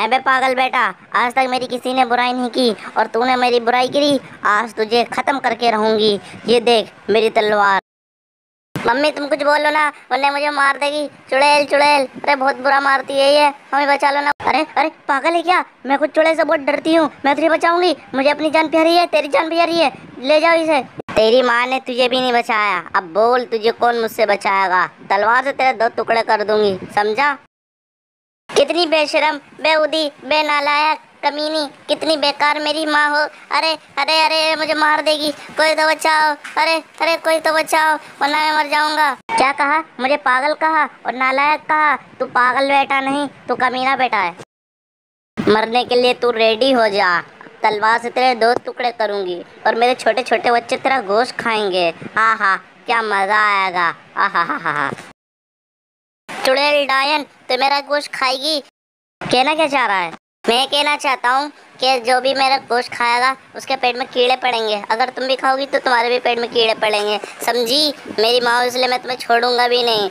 है बे पागल बेटा। आज तक मेरी किसी ने बुराई नहीं की और तूने मेरी बुराई करी। आज तुझे खत्म करके रहूँगी। ये देख मेरी तलवार। मम्मी, तुम कुछ बोलो ना। वरना मुझे मार देगी। चुड़ैल चुड़ैल। अरे, बहुत बुरा मारती है ये। हमें बचा लो ना। अरे अरे, पागल है क्या? मैं कुछ चुड़ैल से बहुत डरती हूँ। मैं तुझे बचाऊँगी। मुझे अपनी जान प्यारी है, तेरी जान प्यारी है। ले जाओ इसे। तेरी माँ ने तुझे भी नहीं बचाया। अब बोल तुझे कौन मुझसे बचाएगा? तलवार से तेरे दो टुकड़े कर दूँगी। समझा? कितनी बेशरम, बेउदी, बेनालायक, कमीनी, कितनी बेकार मेरी माँ हो। अरे अरे अरे, मुझे मार देगी। कोई तो बचाओ। अरे अरे, कोई तो बचाओ। वरना मैं मर जाऊँगा। क्या कहा? मुझे पागल कहा और नालायक कहा, तू पागल बेटा नहीं, तू कमीना बेटा है। मरने के लिए तू रेडी हो जा। तलवार से तेरे दो टुकड़े करूँगी और मेरे छोटे छोटे बच्चे तेरा गोश्त खाएँगे। हाँ हाँ क्या मज़ा आएगा। हा हा हा चुड़ैल डायन तो मेरा गोश्त खाएगी। कहना क्या चाह रहा है? मैं कहना चाहता हूँ कि जो भी मेरा गोश्त खाएगा, उसके पेट में कीड़े पड़ेंगे। अगर तुम भी खाओगी तो तुम्हारे भी पेट में कीड़े पड़ेंगे। समझी? मेरी माँ, इसलिए मैं तुम्हें छोड़ूँगा भी नहीं।